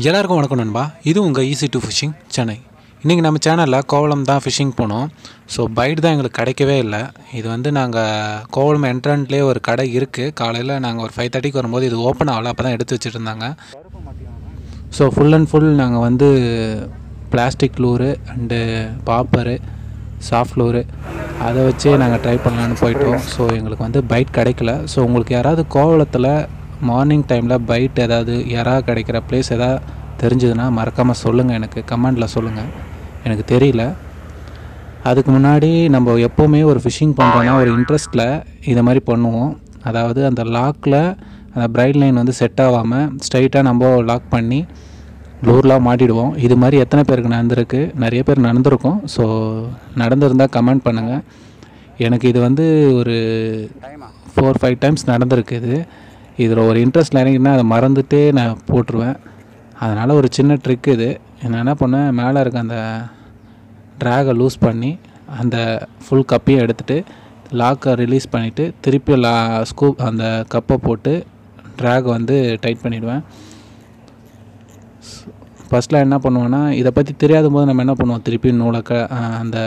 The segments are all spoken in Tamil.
எல்லாருக்கும் வணக்கம் நண்பா. இது உங்கள் ஈஸி டு ஃபிஷிங் சென்னை இன்றைக்கி நம்ம சேனலில் கோவளம் தான் ஃபிஷிங் போனோம். ஸோ பைட் தான் எங்களுக்கு கிடைக்கவே இல்லை. இது வந்து நாங்கள் கோவளம் என்ட்ரன்ட்லேயே ஒரு கடை இருக்குது காலையில் நாங்கள் ஒரு ஃபைவ் தேர்ட்டிக்கு வரும்போது இது ஓப்பன் ஆகல. அப்போ தான் எடுத்து வச்சுருந்தாங்க. ஸோ ஃபுல் அண்ட் ஃபுல் நாங்கள் வந்து பிளாஸ்டிக் லூரு அண்டு பாப்பரு சாஃப்ட் லூரு அதை வச்சே நாங்கள் ட்ரை பண்ணலான்னு போயிட்டோம். ஸோ எங்களுக்கு வந்து பைட் கிடைக்கல. ஸோ உங்களுக்கு யாராவது கோவளத்தில் மார்னிங் டைமில் பைட் ஏதாவது யாராவது கிடைக்கிற ப்ளேஸ் எதாவது தெரிஞ்சதுன்னா மறக்காமல் சொல்லுங்கள் எனக்கு. கமெண்டில் சொல்லுங்கள் எனக்கு தெரியல. அதுக்கு முன்னாடி நம்ம எப்போவுமே ஒரு ஃபிஷிங் பண்ணுறோன்னா ஒரு இன்ட்ரெஸ்ட்டில் இதை மாதிரி பண்ணுவோம். அதாவது அந்த லாக்கில் அந்த பிரைட் லைன் வந்து செட் ஆகாமல் ஸ்ட்ரைட்டாக நம்ம லாக் பண்ணி லூர்லாம் மாட்டிடுவோம். இது மாதிரி எத்தனை பேருக்கு நடந்திருக்கு? நிறைய பேர் நடந்திருக்கும். ஸோ நடந்திருந்தால் கமெண்ட் பண்ணுங்கள் எனக்கு இது வந்து ஒரு ஃபோர் ஃபைவ் டைம்ஸ் நடந்திருக்கு இது. இதில் ஒரு இன்ட்ரெஸ்ட் இறங்கினா அதை மறந்துட்டே நான் போட்டுருவேன். அதனால் ஒரு சின்ன ட்ரிக் இது. நான் என்ன பண்ணேன்? மேலே இருக்க அந்த ட்ராகை லூஸ் பண்ணி அந்த ஃபுல் கப்பையும் எடுத்துகிட்டு லாக்கை ரிலீஸ் பண்ணிவிட்டு திருப்பி லா ஸ்கூப் அந்த கப்பை போட்டு ட்ராக் வந்து டைட் பண்ணிவிடுவேன் ஃபஸ்ட்டில் என்ன பண்ணுவேன்னா இதை பற்றி தெரியாத போது நம்ம என்ன பண்ணுவோம்? திருப்பி நூலை க அந்த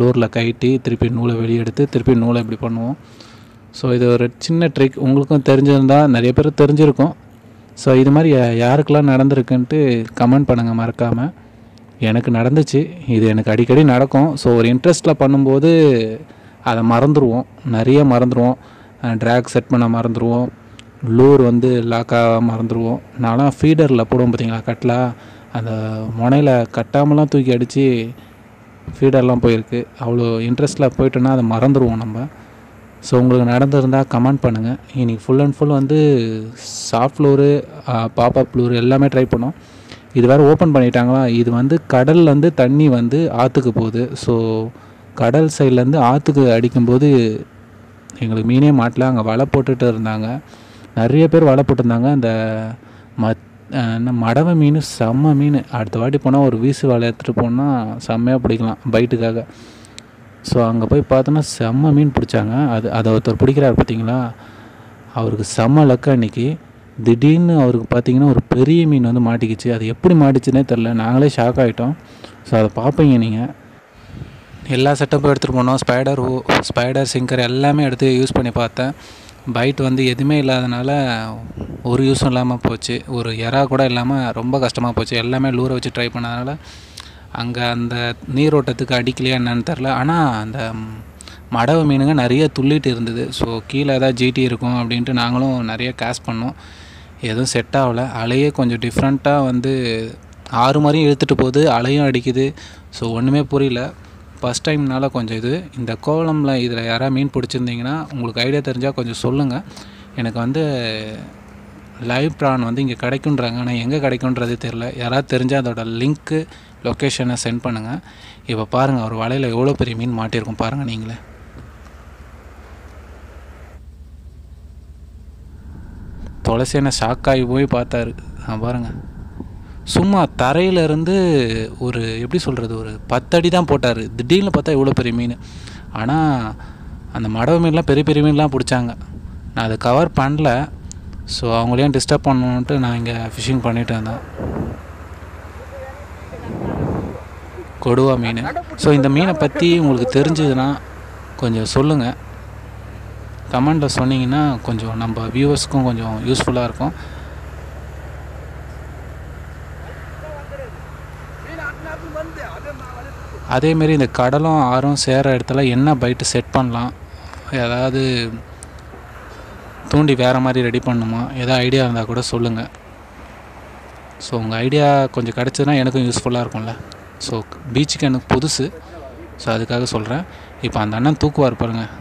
லூரில் கட்டி திருப்பி நூலை வெளியே எடுத்து திருப்பி நூலை இப்படி பண்ணுவோம். ஸோ இது ஒரு சின்ன ட்ரிக் உங்களுக்கும் தெரிஞ்சிருந்தால் நிறைய பேர் தெரிஞ்சிருக்கும். ஸோ இது மாதிரி யாருக்கெல்லாம் நடந்திருக்குன்ட்டு கமெண்ட் பண்ணுங்கள் மறக்காமல் எனக்கு நடந்துச்சு. இது எனக்கு அடிக்கடி நடக்கும். ஸோ ஒரு இன்ட்ரெஸ்ட்டில் பண்ணும்போது அதை மறந்துடுவோம் நிறைய மறந்துடுவோம் ட்ராக் செட் பண்ண மறந்துடுவோம் லூர் வந்து லாக்காக மறந்துடுவோம் நான்லாம் ஃபீடரில் போடுவோம் பார்த்தீங்களா கட்டலாக அந்த முனையில் கட்டாமலாம் தூக்கி அடித்து ஃபீடர்லாம் போயிருக்கு. அவ்வளோ இன்ட்ரெஸ்ட்டில் போயிட்டோன்னா அதை மறந்துடுவோம் நம்ம. ஸோ உங்களுக்கு நடந்திருந்தால் கமெண்ட் பண்ணுங்கள் இன்றைக்கி ஃபுல் அண்ட் ஃபுல் வந்து சாஃப்ட் ஃப்ளோரு பாப்பா ஃப்ளோரு எல்லாமே ட்ரை பண்ணோம். இது வேறு ஓப்பன் பண்ணிட்டாங்களா? இது வந்து கடல்லேருந்து தண்ணி வந்து ஆற்றுக்கு போகுது. ஸோ கடல் சைட்லேருந்து ஆற்றுக்கு அடிக்கும்போது எங்களுக்கு மீனே மாட்டல. அங்கே வலை போட்டுட்டு இருந்தாங்க. நிறைய பேர் வலை போட்டிருந்தாங்க. அந்த மத் என்ன மடவை மீன் செம்ம மீன். அடுத்த வாட்டி போனால் ஒரு வீசு வலை எடுத்துகிட்டு போனால் செம்மையாக பிடிக்கலாம் பைட்டுக்காக. ஸோ அங்கே போய் பார்த்தோன்னா செம்ம மீன் பிடிச்சாங்க. அது அதை ஒருத்தர் பிடிக்கிறார் பார்த்தீங்களா? அவருக்கு செம்ம லக்கு அன்னைக்கு திடீர்னு அவருக்கு பார்த்தீங்கன்னா ஒரு பெரிய மீன் வந்து மாட்டிக்கிச்சு. அது எப்படி மாட்டிச்சுன்னே தெரில நாங்களே ஷாக் ஆகிட்டோம் ஸோ அதை பார்ப்பீங்க நீங்கள் எல்லா செட்டப்பும் எடுத்துகிட்டு போனோம். ஸ்பைடர் ஓ ஸ்பைடர் சிங்கர் எல்லாமே எடுத்து யூஸ் பண்ணி பார்த்தேன். பைட் வந்து எதுவுமே இல்லாதனால ஒரு யூஸும் இல்லாமல் போச்சு. ஒரு எறா கூட இல்லாமல் ரொம்ப கஷ்டமாக போச்சு. எல்லாமே லூரை வச்சு ட்ரை பண்ணதுனால அங்கே அந்த நீரோட்டத்துக்கு அடிக்கலையா என்னன்னு தெரில ஆனால் அந்த மடவு மடவை மீனுங்க நிறைய துள்ளிட்டு இருந்தது. ஸோ கீழே ஏதாவது ஜிடி இருக்கும் அப்படின்ட்டு நாங்களும் நிறைய கேஷ் பண்ணோம். எதுவும் செட் ஆகலை. அலையே கொஞ்சம் டிஃப்ரெண்ட்டாக வந்து ஆறு மாதிரியும் இழுத்துட்டு போகுது. அலையும் அடிக்குது. ஸோ ஒன்றுமே புரியல. ஃபஸ்ட் டைம்னால கொஞ்சம் இது. இந்த கோவளமில் இதில் யாராவது மீன் பிடிச்சிருந்தீங்கன்னா உங்களுக்கு ஐடியா தெரிஞ்சால் கொஞ்சம் சொல்லுங்கள் எனக்கு வந்து லைவ் ப்ரான் வந்து இங்கே கிடைக்குன்றாங்க ஆனால் எங்கே கிடைக்குன்றது தெரில யாராவது தெரிஞ்சால் அதோட லிங்க்கு லொக்கேஷனை சென்ட் பண்ணுங்கள் இப்போ பாருங்கள் ஒரு வலையில் எவ்வளோ பெரிய மீன் மாட்டியிருக்கும் பாருங்கள் நீங்களே. துளசி என்ன ஷாக்காகி போய் பார்த்தாரு. ஆ, சும்மா தரையிலேருந்து ஒரு எப்படி சொல்கிறது ஒரு பத்தடி தான் போட்டார். திடீர்னு பார்த்தா இவ்வளோ பெரிய மீன். ஆனால் அந்த மடவை மீன்லாம் பெரிய பெரிய மீன்லாம் பிடிச்சாங்க. நான் அதை கவர் பண்ணல. ஸோ அவங்களையும் டிஸ்டர்ப் பண்ணணுன்ட்டு நான் இங்கே ஃபிஷிங் பண்ணிட்டு இருந்தேன் கொடுவா மீன். ஸோ இந்த மீனை பற்றி உங்களுக்கு தெரிஞ்சதுன்னா கொஞ்சம் சொல்லுங்கள் கமெண்டில் சொன்னீங்கன்னா கொஞ்சம் நம்ம வியூவர்ஸ்க்கும் கொஞ்சம் யூஸ்ஃபுல்லாக இருக்கும். அதேமாரி இந்த கடலும் ஆறும் சேர இடத்துல என்ன பைட்டு செட் பண்ணலாம்? ஏதாவது தூண்டி வேறு மாதிரி ரெடி பண்ணுமா? எதாவது ஐடியா இருந்தால் கூட சொல்லுங்கள் ஸோ உங்கள் ஐடியா கொஞ்சம் கிடச்சதுன்னா எனக்கும் யூஸ்ஃபுல்லாக இருக்கும்ல. ஸோ பீச்சுக்கு எனக்கு புதுசு. ஸோ அதுக்காக சொல்கிறேன் இப்போ அந்த அண்ணன் தூக்குவார் பாருங்கள்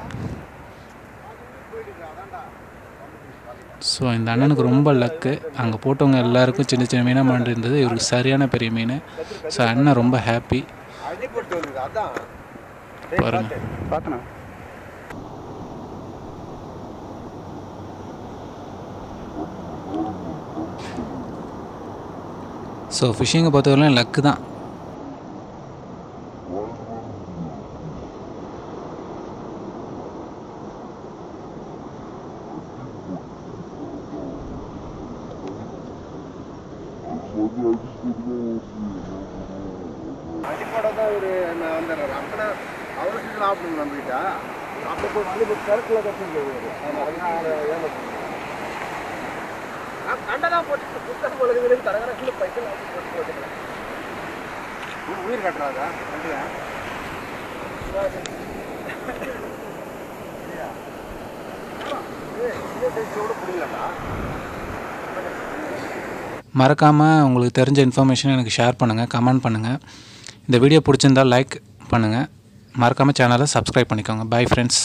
ஸோ இந்த அண்ணனுக்கு ரொம்ப லக்கு. அங்கே போட்டவங்க எல்லாருக்கும் சின்ன சின்ன மீனாக மாட்டிருந்தது இவருக்கு சரியான பெரிய மீன். ஸோ அண்ணன் ரொம்ப ஹாப்பி பாருங்க. ஸோ ஃபிஷ்ஷிங்கை பொறுத்தவரையிலும் லக்கு தான் அடிப்படை தான் ஒரு நான் வந்துடுறேன் அப்படின்னா அவ்வளோ சீக்கிரம் ஆப்பிடுங்க நம்மகிட்ட அப்போ போய் வந்து இப்போ கருத்தில் கட்டிங்க கண்டதான் போட்டு புத்தகம் பொழுது தரகரத்தில் பைசல் போட்டு போட்டுக்கிறேன் உயிர் கட்டுறாதா கண்டியா புரியலடா. மறக்காமல் உங்களுக்கு தெரிஞ்ச இன்ஃபர்மேஷன் எனக்கு ஷேர் பண்ணுங்கள் கமெண்ட் பண்ணுங்கள் இந்த வீடியோ பிடிச்சிருந்தால் லைக் பண்ணுங்கள் மறக்காமல் சேனலை சப்ஸ்கிரைப் பண்ணிக்கோங்க. Bye friends